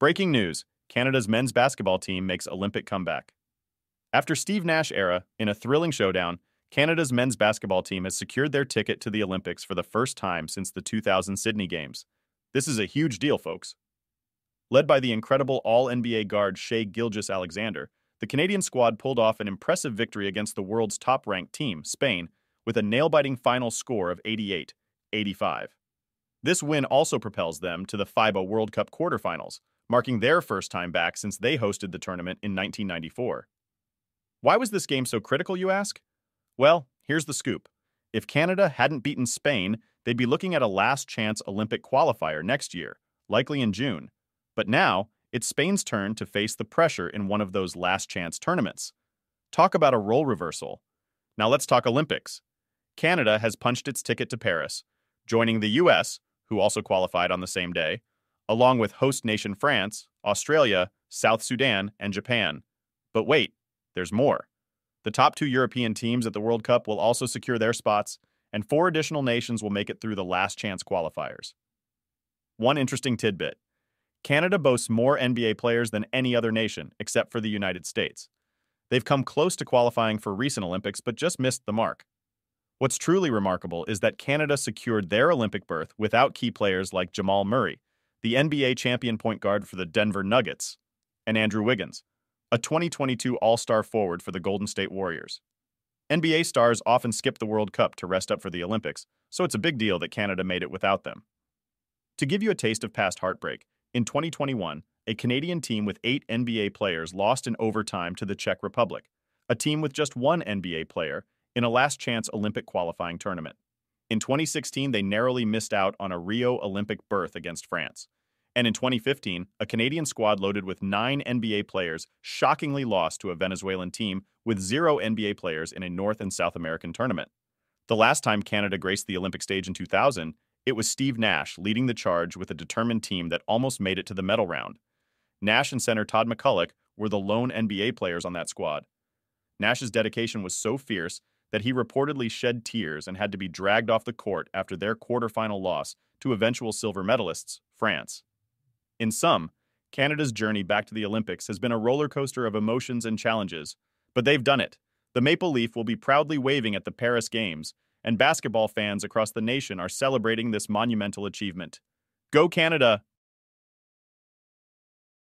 Breaking news Canada's men's basketball team makes Olympic comeback. After Steve Nash era, in a thrilling showdown, Canada's men's basketball team has secured their ticket to the Olympics for the first time since the 2000 Sydney Games. This is a huge deal, folks. Led by the incredible All NBA guard Shai Gilgeous-Alexander, the Canadian squad pulled off an impressive victory against the world's top ranked team, Spain, with a nail biting final score of 88 85. This win also propels them to the FIBA World Cup quarterfinals, marking their first time back since they hosted the tournament in 1994. Why was this game so critical, you ask? Well, here's the scoop. If Canada hadn't beaten Spain, they'd be looking at a last chance Olympic qualifier next year, likely in June. But now, it's Spain's turn to face the pressure in one of those last chance tournaments. Talk about a role reversal. Now let's talk Olympics. Canada has punched its ticket to Paris, joining the US, who also qualified on the same day, along with host nation France, Australia, South Sudan, and Japan. But wait, there's more. The top two European teams at the World Cup will also secure their spots, and four additional nations will make it through the last chance qualifiers. One interesting tidbit Canada boasts more NBA players than any other nation, except for the United States. They've come close to qualifying for recent Olympics, but just missed the mark. What's truly remarkable is that Canada secured their Olympic berth without key players like Jamal Murray, the NBA champion point guard for the Denver Nuggets, and Andrew Wiggins, a 2022 All Star forward for the Golden State Warriors. NBA stars often skip the World Cup to rest up for the Olympics, so it's a big deal that Canada made it without them. To give you a taste of past heartbreak, in 2021, a Canadian team with eight NBA players lost in overtime to the Czech Republic, a team with just one NBA player in a last chance Olympic qualifying tournament. In 2016, they narrowly missed out on a Rio Olympic berth against France. And in 2015, a Canadian squad loaded with nine NBA players shockingly lost to a Venezuelan team with zero NBA players in a North and South American tournament. The last time Canada graced the Olympic stage in 2000, it was Steve Nash leading the charge with a determined team that almost made it to the medal round. Nash and center Todd MacCulloch were the lone NBA players on that squad. Nash's dedication was so fierce that he reportedly shed tears and had to be dragged off the court after their quarterfinal loss to eventual silver medalists, France. In sum, Canada's journey back to the Olympics has been a roller coaster of emotions and challenges, but they've done it. The Maple Leaf will be proudly waving at the Paris Games, and basketball fans across the nation are celebrating this monumental achievement. Go Canada!